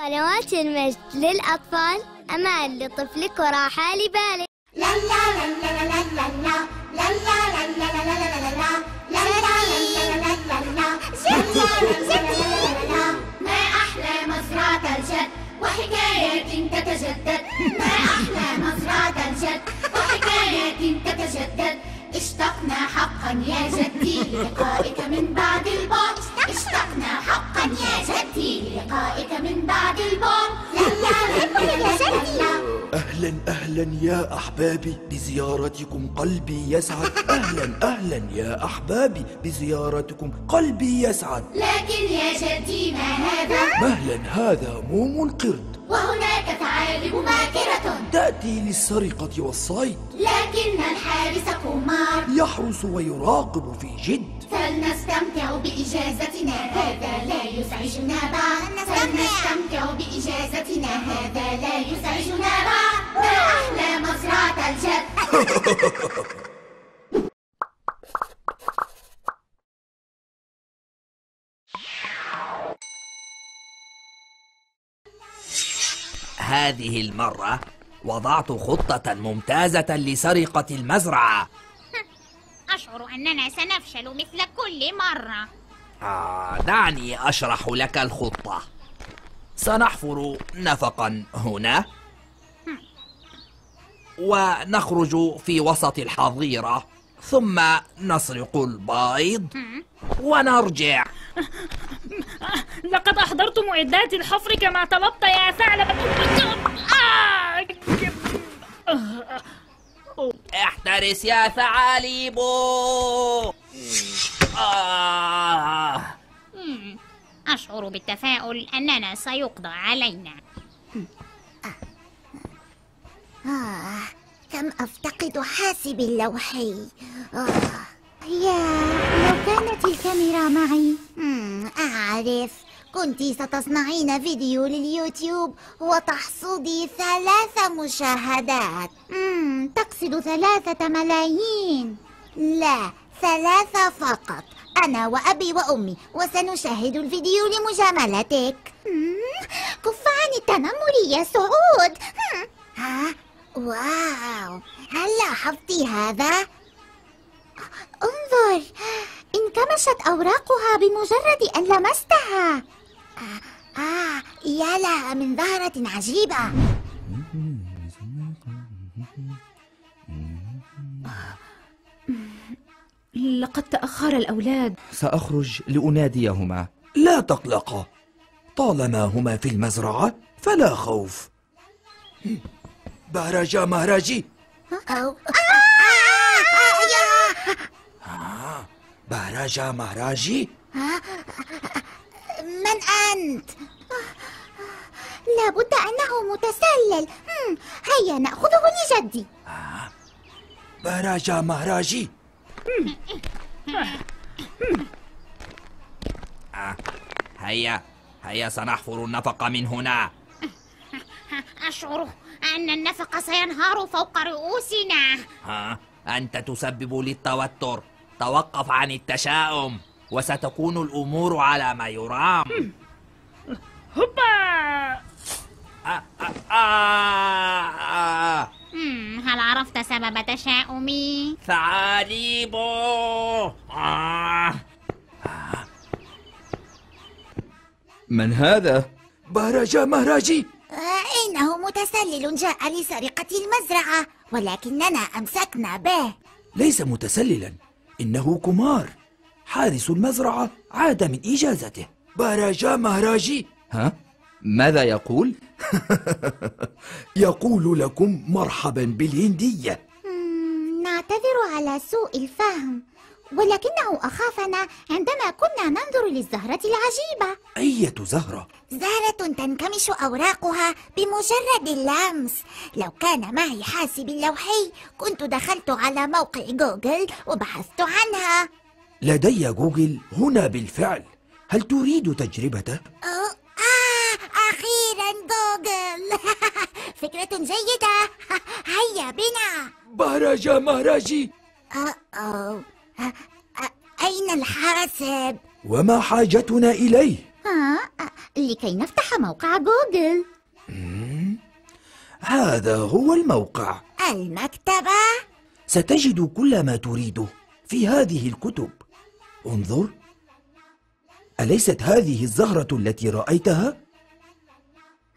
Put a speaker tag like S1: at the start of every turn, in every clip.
S1: قنوات المجد للأطفال أمان لطفلك وراحة لبالك
S2: لا لا لا لا لا لا لا لا لا لا لا لا اشتقنا حقا يا جدي للقائك من بعد
S3: أهلا أهلا يا أحبابي بزيارتكم قلبي يسعد. أهلا أهلا يا أحبابي بزيارتكم قلبي يسعد.
S2: لكن يا جدي ما هذا؟
S3: مهلا هذا موم القرد
S2: وهناك ثعالب ماكرة
S3: تأتي للسرقة والصيد.
S2: لكن الحارس قمار.
S3: يحرس ويراقب في جد.
S2: فلنستمتع بإجازتنا. هذا لا يزعجنا بعد. فلنستمتع بإجازتنا. هذا لا
S4: هذه المرة وضعت خطة ممتازة لسرقة المزرعة.
S5: أشعر أننا سنفشل مثل كل مرة.
S4: آه دعني أشرح لك الخطة. سنحفر نفقا هنا. ونخرج في وسط الحظيرة ثم نسرق البيض ونرجع
S6: لقد أحضرت معدات الحفر كما طلبت يا ثعلب آه!
S4: احترس يا ثعالب آه.
S5: أشعر بالتفاؤل أننا سيقضى علينا
S2: آه كم أفتقد حاسب اللوحي. آه يا لو كانت الكاميرا معي. أعرف. كنت ستصنعين فيديو لليوتيوب وتحصدي ثلاث مشاهدات. مم، تقصد ثلاثة ملايين. لا ثلاثة فقط. أنا وأبي وأمي وسنشاهد الفيديو لمجاملتك. كف عن التنمر يا سعود. ها واو. هل لاحظت هذا؟ انظر. انكمشت أوراقها بمجرد أن لمستها. آه, آه يا لها من زهرة عجيبة.
S6: لقد تأخر الأولاد.
S7: سأخرج لأناديهما.
S3: لا تقلقا طالما هما في المزرعة فلا خوف. باراجا مهراجي.
S2: باراجا آه،
S3: مهراجي.
S2: آه، من أنت؟ لابد أنه متسلل. هيا نأخذه لجدي.
S3: آه، باراجا مهراجي.
S4: هيا هيا سنحفر النفق من هنا.
S5: أشعره أن النفق سينهار فوق رؤوسنا.
S4: ها أنت تسبب لي التوتر توقف عن التشاؤم وستكون الأمور على ما يرام.
S6: هوبا.
S4: آه آه آه
S5: هل عرفت سبب تشاؤمي؟
S4: ثعالب آه.
S7: من هذا؟
S3: بهرجا مهراجي.
S2: متسلل جاء لسرقة المزرعة ولكننا أمسكنا به.
S3: ليس متسللا. إنه كمار. حارس المزرعة عاد من إجازته. بهرجا مهراجي.
S7: ها؟ ماذا يقول؟
S3: يقول لكم مرحبا بالهندية.
S2: نعتذر على سوء الفهم. ولكنه أخافنا عندما كنا ننظر للزهرة العجيبة.
S3: أية زهرة؟
S2: زهرة تنكمش أوراقها بمجرد اللمس. لو كان معي حاسبي اللوحي كنت دخلت على موقع جوجل وبحثت عنها.
S3: لدي جوجل هنا بالفعل. هل تريد تجربته؟
S2: آه أخيرا جوجل. فكرة جيدة. هيا بنا.
S3: بهرجا مهراجي.
S2: أه أوه. أين الحاسب؟
S3: وما حاجتنا إليه؟
S2: ها؟ أ- لكي نفتح موقع جوجل
S3: هذا هو الموقع
S2: المكتبة
S3: ستجد كل ما تريده في هذه الكتب انظر أليست هذه الزهرة التي رأيتها؟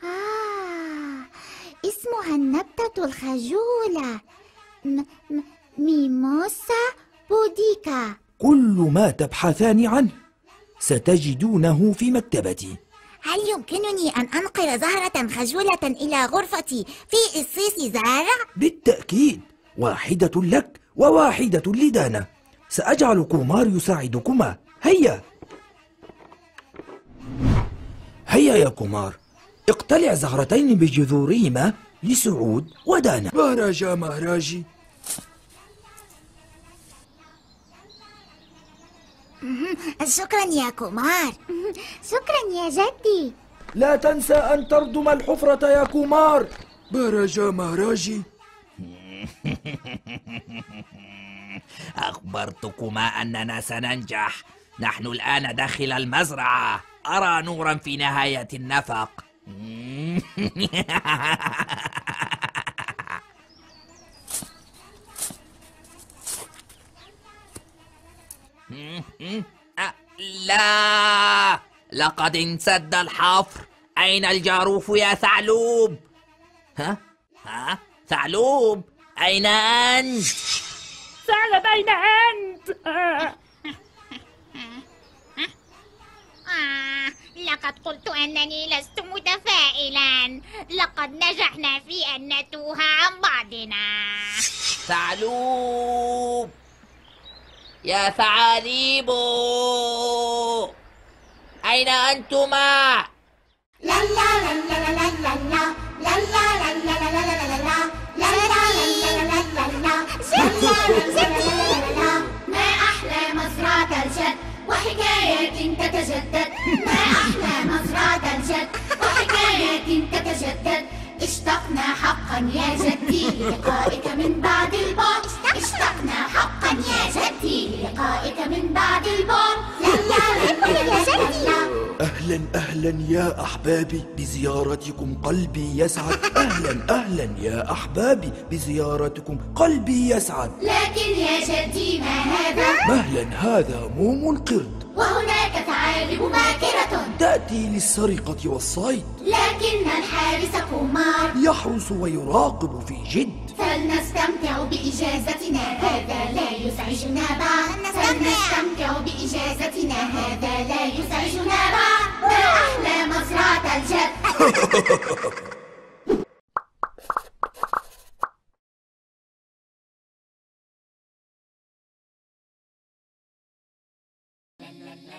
S2: آه اسمها النبتة الخجولة م م ميموسا بوديكا.
S3: كل ما تبحثان عنه ستجدونه في مكتبتي.
S2: هل يمكنني أن أنقل زهرة خجولة إلى غرفتي في إصيص زارع؟
S3: بالتأكيد واحدة لك وواحدة لدانا. سأجعل كومار يساعدكما هيا! هيا يا كومار. اقتلع زهرتين بجذورهما لسعود ودانا. مهراجا مهراجي.
S2: شكرا يا كومار. شكرا يا جدي.
S3: لا تنسى أن تردم الحفرة يا كومار. مهراجا مهراجي
S4: أخبرتكما أننا سننجح. نحن الآن داخل المزرعة. أرى نورا في نهاية النفق. لا لقد انسد الحفر أين الجاروف يا ثعلوب؟ ها؟ ها؟ ثعلوب أين أنت؟
S6: ثعلب أين أنت؟ آه.
S5: آه لقد قلت أنني لست متفائلا لقد نجحنا في أن نتوه عن بعضنا
S4: ثعلوب يا ثعاليب أين أنتما؟
S2: لا لا لا لا لا لا لا لا لا لا لا لا اشتقنا حقا يا جدي للقائك من بعد
S3: أهلا أهلا يا أحبابي بزيارتكم قلبي يسعد. أهلا أهلا يا أحبابي بزيارتكم قلبي يسعد.
S2: لكن يا جدي ما هذا؟
S3: مهلا هذا موم القرد
S2: وهناك ثعالب ماكرة
S3: تأتي للسرقة والصيد.
S2: لكن الحارس كومار
S3: يحرس ويراقب في جد.
S2: فلنستمتع بإجازتنا. هذا لا يزعجنا بعد. فلنستمتع بإجازتنا. هذا لا يزعجنا بعد. أحلى مزرعة الجد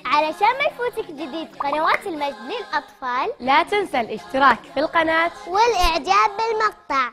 S1: علشان ما يفوتك جديد قنوات المجد للأطفال.
S8: لا تنسى الاشتراك في القناة.
S1: والإعجاب بالمقطع.